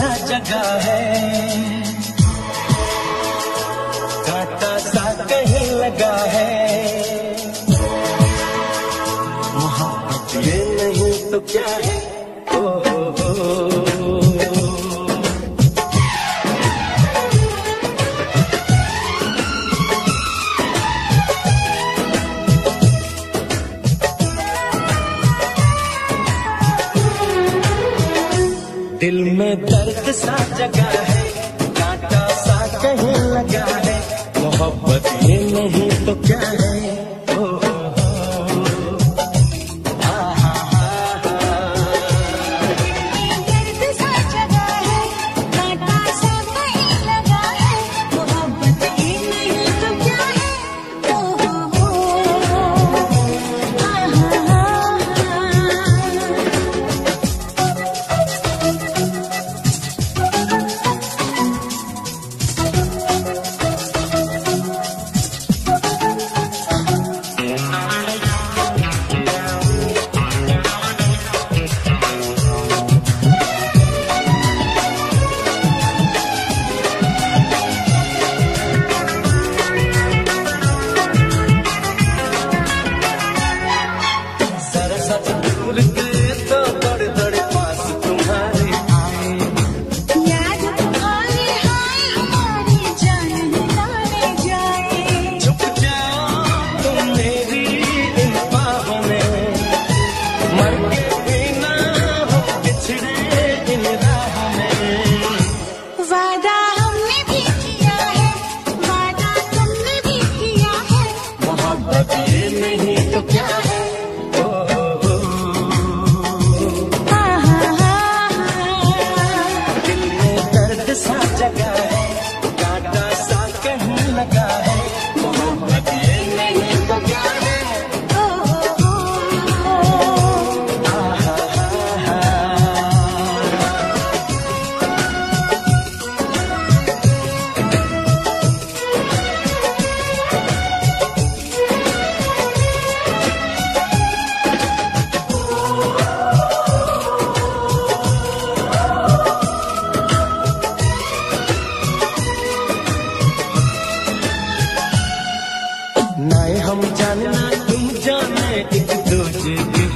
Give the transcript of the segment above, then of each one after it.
सा जगा है। कांटा सा कहीं लगा है। मोहब्बत ये नहीं तो क्या है? दिल में दर्द सा जगा है, कांटा सा कहीं लगा है, मोहब्बत ये नहीं तो क्या है?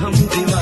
हम दिल